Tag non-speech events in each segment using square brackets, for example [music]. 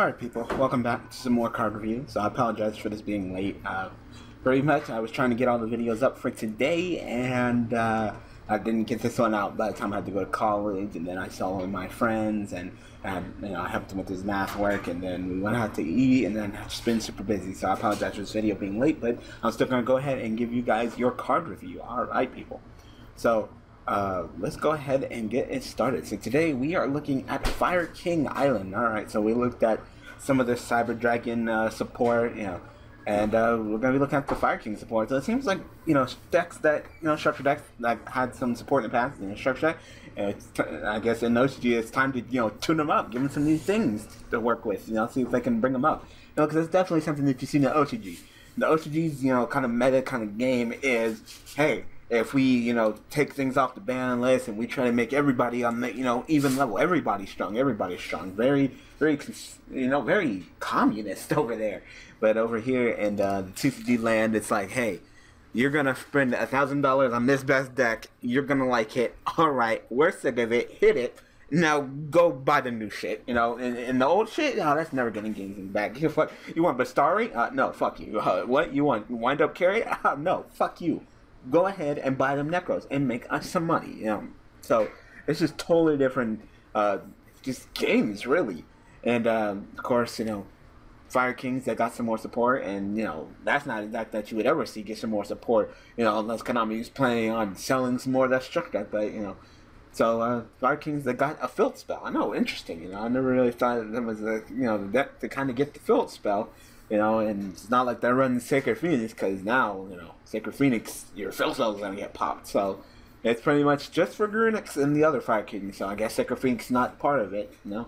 Alright people, welcome back to some more card reviews. So I apologize for this being late. Uh, pretty much I was trying to get all the videos up for today and uh, I didn't get this one out by the time I had to go to college and then I saw one of my friends and, and you know I helped him with his math work and then we went out to eat and then I've just been super busy so I apologize for this video being late but I'm still going to go ahead and give you guys your card review. Alright people. So uh, let's go ahead and get it started. So today we are looking at Fire King Island. All right, so we looked at some of the Cyber Dragon uh, support, you know, and uh, we're gonna be looking at the Fire King support. So it seems like you know decks that you know structure decks that had some support in the past, you know, structure deck. It's I guess in OCG it's time to you know tune them up, give them some new things to work with, you know, see if they can bring them up. You know, because it's definitely something that you see in the OCG. The OCG's you know kind of meta kind of game is hey if we, you know, take things off the ban list and we try to make everybody on the, you know, even level, everybody strong, everybody's strong, very, very, you know, very communist [laughs] over there. But over here in uh, the TCG land, it's like, hey, you're gonna spend a thousand dollars on this best deck. You're gonna like it. [laughs] All right, we're sick of it. Hit it. Now go buy the new shit. You know, and, and the old shit, oh, that's never getting anything back. You [laughs] fuck. You want Bastari? Uh, no, fuck you. Uh, what you want? Wind up carry? Uh, no, fuck you go ahead and buy them Nekroz and make us some money. You know, so it's just totally different, uh, just games really. And um, of course, you know, Fire Kings that got some more support, and you know that's not exact that you would ever see get some more support. You know, unless Konami is planning on selling some more of that structure. But you know, so uh, Fire Kings that got a field spell. I know, interesting. You know, I never really thought that was a you know the deck to kind of get the field spell. You know, and it's not like they're running Sacred Phoenix because now, you know, Sacred Phoenix, your field spell is going to get popped. So it's pretty much just for Garunix and the other Fire King. So I guess Sacred Phoenix is not part of it, you know.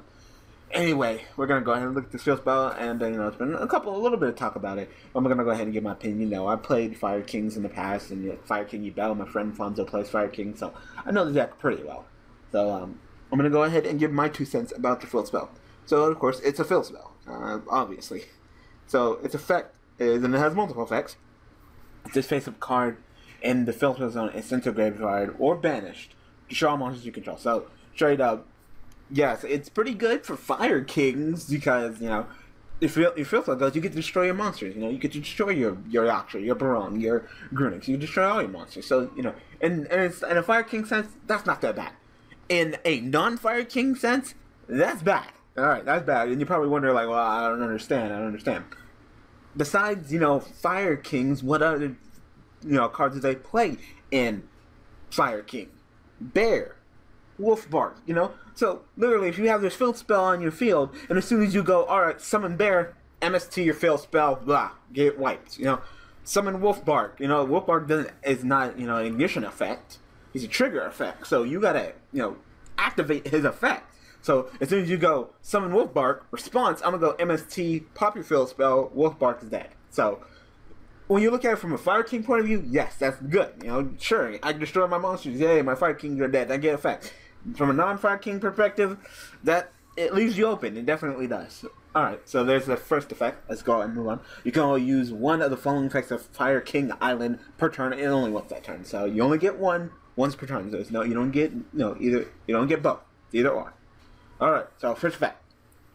Anyway, we're going to go ahead and look at the field spell, and, uh, you know, it's been a couple, a little bit of talk about it. I'm going to go ahead and give my opinion. You know, I played Fire Kings in the past, and you know, Fire King Yubel, my friend Fonzo plays Fire King, so I know the deck pretty well. So um, I'm going to go ahead and give my two cents about the field spell. So, of course, it's a field spell, uh, obviously. So its effect is, and it has multiple effects. This face-up card in the Field Zone is sent to graveyard or banished. Destroy all monsters you control. So straight up, yes, it's pretty good for Fire Kings because you know if you if filter goes, you get to destroy your monsters. You know, you get to destroy your your Yaksha, your Barong, your Garunix. You destroy all your monsters. So you know, and and it's, in a Fire King sense, that's not that bad. In a non-Fire King sense, that's bad. All right, that's bad. And you probably wonder, like, well, I don't understand. I don't understand besides you know Fire Kings, what other you know cards do they play in Fire King? Bear, Wolf Bark, you know. So literally, if you have this field spell on your field, and as soon as you go, all right, summon Bear, MST your field spell, blah, get wiped. You know, summon Wolf Bark. You know, Wolf Bark doesn't is not you know an ignition effect. He's a trigger effect. So you gotta you know activate his effect. So as soon as you go summon wolf bark response, I'm gonna go MST, pop your field spell, Wolf bark is dead. So when you look at it from a Fire King point of view, yes, that's good. You know, sure, I destroy my monsters, yay, my Fire Kings are dead. I get effect. From a non-Fire King perspective, that it leaves you open. It definitely does. Alright, so there's the first effect. Let's go and move on. You can only use one of the following effects of Fire King Island per turn, and only once that turn. So you only get one once per turn. So it's no, you don't get no either. You don't get both. Either or. Alright, so first fact.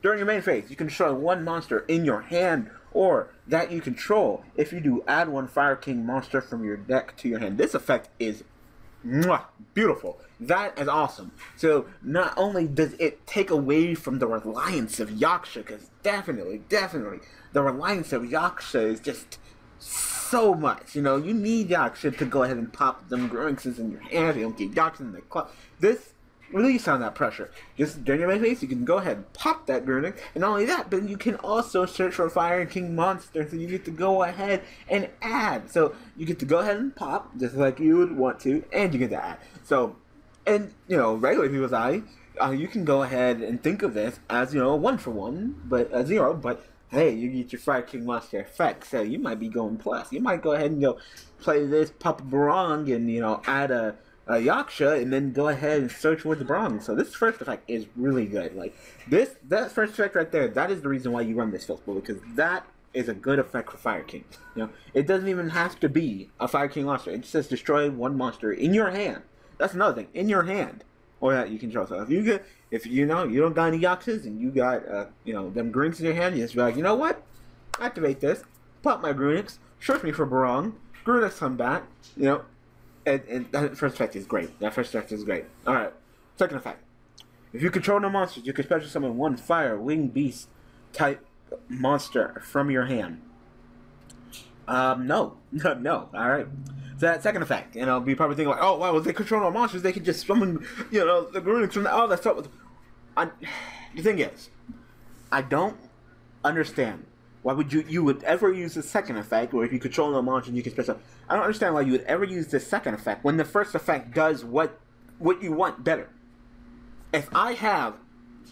During your main phase, you can destroy one monster in your hand or that you control. If you do, add one Fire King monster from your deck to your hand. This effect is mwah, beautiful. That is awesome. So not only does it take away from the reliance of Yaksha, because definitely, definitely, the reliance of Yaksha is just so much. You know, you need Yaksha to go ahead and pop them Garunixes in your hand. You don't get Yaksha in the club. This release on that pressure. Just during your phase, you can go ahead and pop that Garunix, and not only that, but you can also search for Fire King monsters, so you get to go ahead and add. So you get to go ahead and pop, just like you would want to, and you get to add. So, and, you know, regular people's eye, uh, you can go ahead and think of this as, you know, a one for one, but a zero, but hey, you get your Fire King monster effect, so you might be going plus. You might go ahead and go play this Papa Barong and, you know, add a uh, Yaksha and then go ahead and search with the Bronze. So this first effect is really good. Like this, that first effect right there, that is the reason why you run this field spell because that is a good effect for Fire King. You know, it doesn't even have to be a Fire King monster. It just says destroy one monster in your hand. That's another thing, in your hand. or that you control. So if you get, if you know you don't got any Yakshas and you got, uh, you know, them Garunix in your hand, you just be like, you know what? Activate this, pop my Garunix, search me for Barong, Garunix come back, you know, and, and that first effect is great. That first effect is great. All right, second effect. If you control no monsters, you can special summon one fire winged beast type monster from your hand. Um, no, [laughs] no. All right. So that second effect, you know, be probably thinking like, oh, wow, if they control no monsters, they can just summon, you know, the Garunix from the, all that stuff. I, [sighs] the thing is, I don't understand why would you you would ever use the second effect, or if you control no monsters, you can special. I don't understand why you would ever use the second effect when the first effect does what what you want better. If I have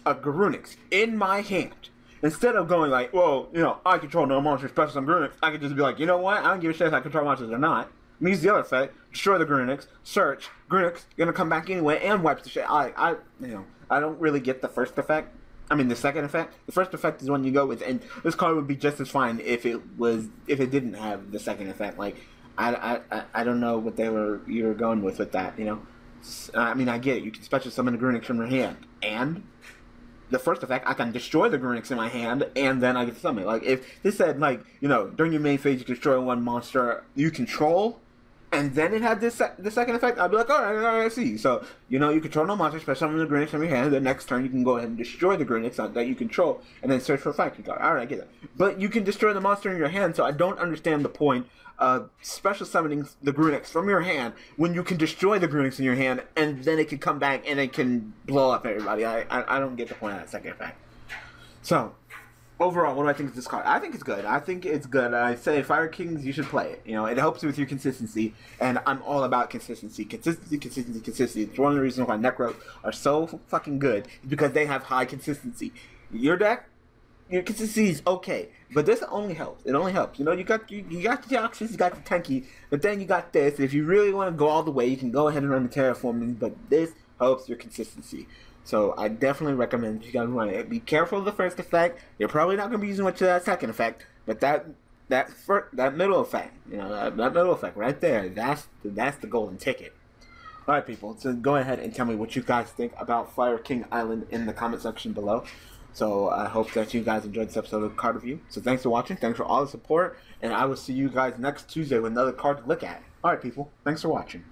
a Garunix in my hand Instead of going like, well, you know, I control no monsters, special some Garunix, I could just be like, you know what? I don't give a shit if I control monsters or not. Use the other effect, destroy the Garunix, search, Garunix gonna come back anyway and wipes the shit. I, I, you know, I don't really get the first effect. I mean, the second effect. The first effect is one you go with, and this card would be just as fine if it was if it didn't have the second effect. Like, I, I, I don't know what they were you were going with with that. You know, I mean, I get it. You can special summon the Garunix from your hand, and the first effect, I can destroy the Garunix in my hand, and then I get to summon. Like, if this said, like, you know, during your main phase, you destroy one monster you control, and then it had this the second effect, I'd be like, all right, all right, I see. So, you know, you control no monster, special summon the Garunix from your hand, the next turn you can go ahead and destroy the Garunix that you control, and then search for a factory card. All right, I get it. But you can destroy the monster in your hand, so I don't understand the point uh, special summoning the Garunix from your hand when you can destroy the Garunix in your hand and then it can come back and it can blow up everybody. I, I, I don't get the point of that second effect. So, overall, what do I think of this card? I think it's good. I think it's good. I say Fire Kings, you should play it. You know, it helps with your consistency, and I'm all about consistency. Consistency, consistency, consistency. It's one of the reasons why Nekroz are so fucking good, because they have high consistency. Your deck, your consistency is okay, but this only helps. It only helps. You know, you got you, you got the Deoxys, you got the Tenki, but then you got this. If you really want to go all the way, you can go ahead and run the Terraforming, but this helps your consistency. So I definitely recommend you guys run it. Be careful of the first effect. You're probably not going to be using much of that second effect, but that that first, that middle effect, you know, that, that middle effect right there, that's the, that's the golden ticket. All right, people. So go ahead and tell me what you guys think about Fire King Island in the comment section below. So I hope that you guys enjoyed this episode of Card Review. So thanks for watching. Thanks for all the support. And I will see you guys next Tuesday with another card to look at. All right, people. Thanks for watching.